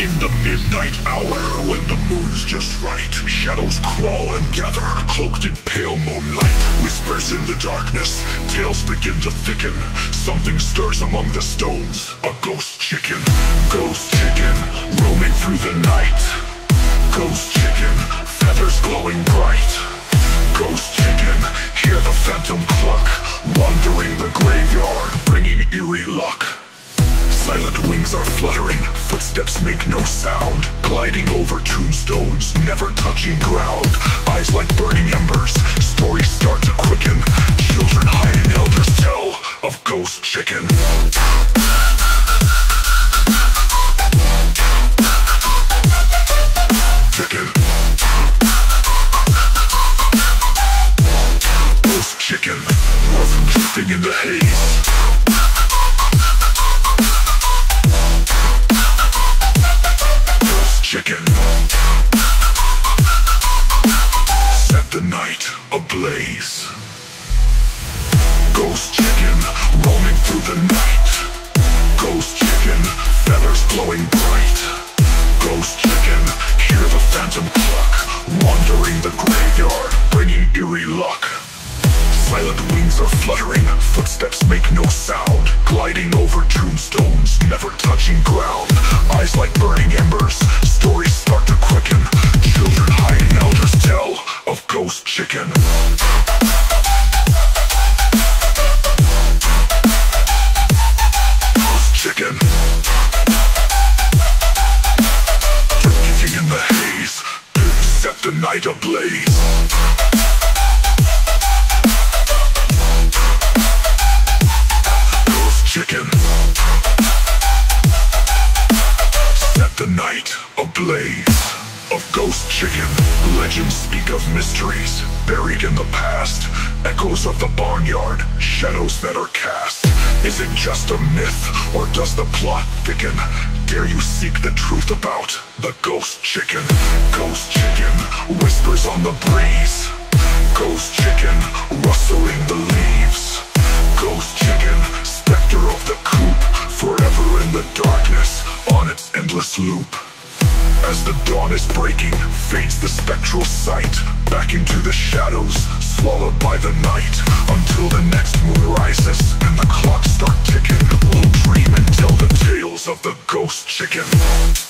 In the midnight hour, when the moon's just right, shadows crawl and gather, cloaked in pale moonlight. Whispers in the darkness, tales begin to thicken. Something stirs among the stones, a ghost chicken. Ghost chicken, roaming through the night. Ghost chicken, feathers glowing bright. Ghost chicken, hear the phantom cluck, wandering the graveyard, bringing eerie luck. Silent wings are fluttering, footsteps make no sound. Gliding over tombstones, never touching ground. Eyes like burning embers, stories start to quicken. Children hide and elders tell of ghost chicken. Chicken. Ghost chicken, drifting in the haze night ablaze. Ghost chicken roaming through the night. Ghost chicken, feathers glowing bright. Ghost chicken, hear the phantom cluck Wandering the graveyard, bringing eerie luck. Silent wings are fluttering, footsteps make no sound. Gliding over tombstones, never touching ground. Eyes like burning embers, the haze, set the night ablaze. Ghost chicken. Set the night ablaze. Of ghost chicken. Legends speak of mysteries Buried in the past. Echoes of the barnyard. Shadows that are cast Is it just a myth Or does the plot thicken? Dare you seek the truth about The ghost chicken? Ghost chicken Whispers on the breeze. Ghost chicken Rustling the leaves. Ghost chicken, specter of the coop Forever in the darkness, on its endless loop. As the dawn is breaking, fades the spectral sight Back into the shadows, swallowed by the night Until the next Chicken.